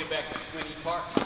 it back to Swinney Park.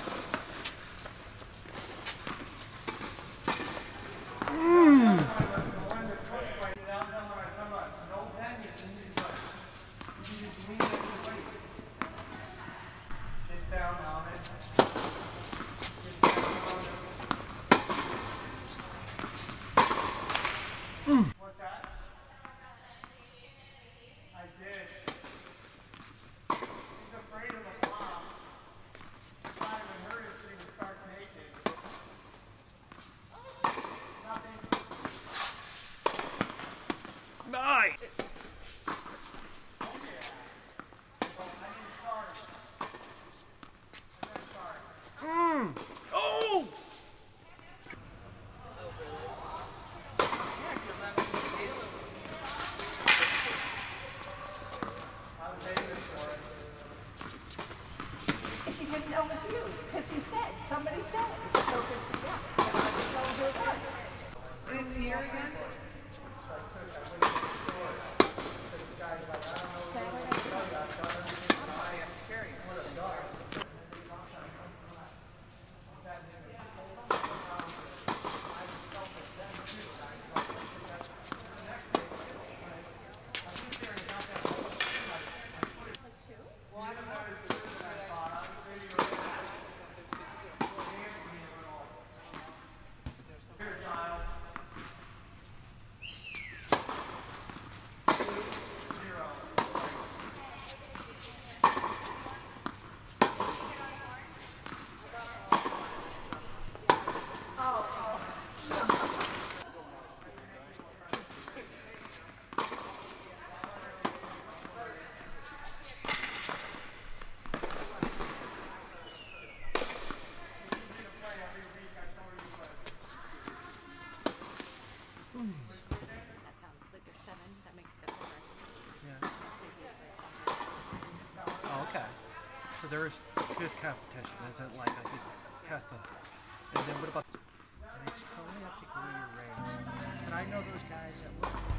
So there is good competition. Isn't like I just have to. And then what about? And it's totally ethically raised. And I know those guys that. Work.